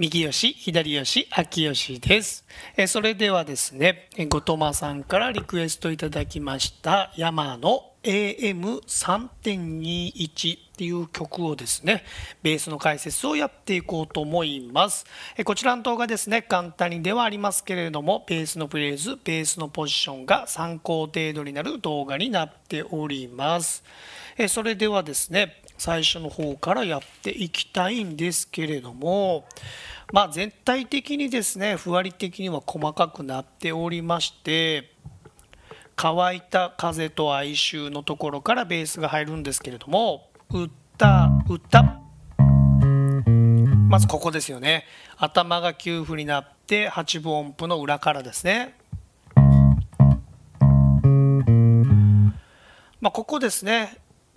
右吉、左吉、秋吉です。えそれではですね、えごとまさんからリクエストいただきました山の AM3.21 っていう曲をですね、ベースの解説をやっていこうと思います。えこちらの動画ですね、簡単にではありますけれども、ベースのフレーズ、ベースのポジションが参考程度になる動画になっております。えそれではですね、最初の方からやっていきたいんですけれども、まあ、全体的にですねふわり的には細かくなっておりまして乾いた風と哀愁のところからベースが入るんですけれども歌歌まずここですよね。頭が9分になって8分音符の裏からですね。まあ、ここですね。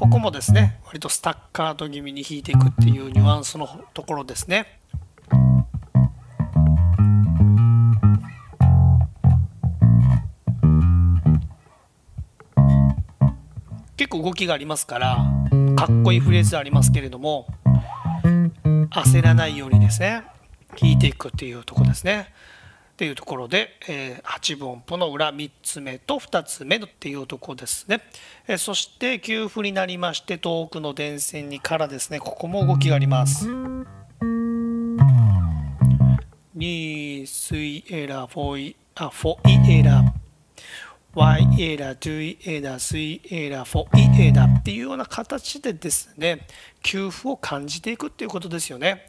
ここもですね割とスタッカート気味に弾いていくっていうニュアンスのところですね。結構動きがありますからかっこいいフレーズありますけれども焦らないようにですね弾いていくっていうとこですね。っていうところで、えー、8分音符の裏3つ目と2つ目っていうところですね、えー、そして給付になりまして遠くの電線にからですねここも動きがあります。2スイエラフォイあフォイエラ。Y エラ、ドゥイエラ、スイエラ、フォイエラっていうような形でですね給付を感じていくっていうことですよね。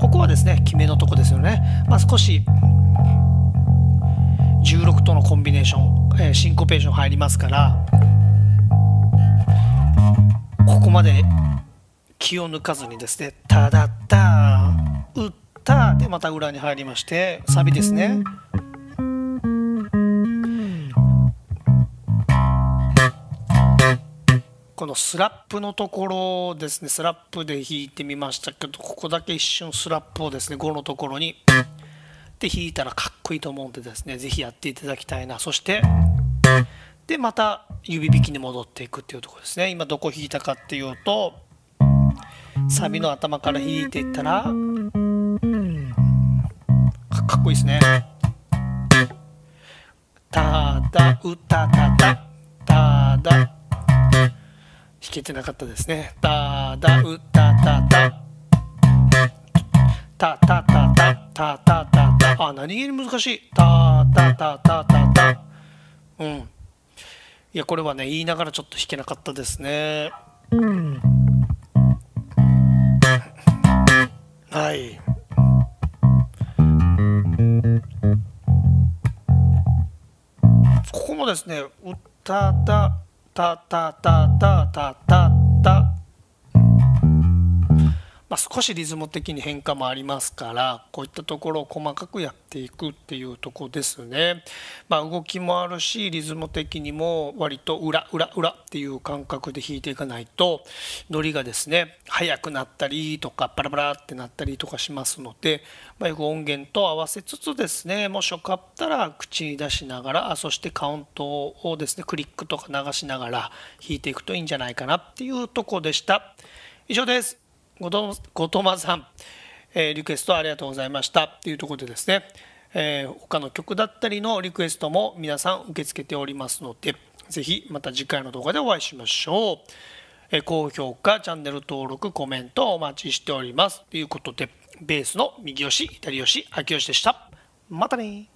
ここはですね決めのとこですよね、まあ、少し16とのコンビネーション、えー、シンコペーション入りますからここまで気を抜かずにですね「ただった打った」でまた裏に入りましてサビですね。このスラップのところですね。スラップで弾いてみましたけどここだけ一瞬スラップをですね5のところにで弾いたらかっこいいと思うんでですね是非やっていただきたいな。そしてでまた指弾きに戻っていくっていうところですね。今どこ弾いたかっていうとサビの頭から弾いていったらかっこいいですね。ただ歌たたただ弾けてなかったですね。ただうたたた。たたたたたたたた。あ、何気に難しい。たたたたたた。うん。いや、これはね、言いながらちょっと弾けなかったですね。はい。ここもですね、うたた。タタタタタタまあ、少しリズム的に変化もありますからこういったところを細かくやっていくっていうとこですね、まあ、動きもあるしリズム的にも割と裏裏裏っていう感覚で弾いていかないとノリがですね速くなったりとかバラバラってなったりとかしますので、まあ、よく音源と合わせつつですねもしよかったら口に出しながらそしてカウントをですねクリックとか流しながら弾いていくといいんじゃないかなっていうとこでした。以上です。ごとごとまさん、えー、リクエストありがとうございました。っていうところでですね、えー、他の曲だったりのリクエストも皆さん受け付けておりますのでぜひまた次回の動画でお会いしましょう、えー、高評価チャンネル登録コメントお待ちしております。ということでベースの右吉左吉秋吉でした。またね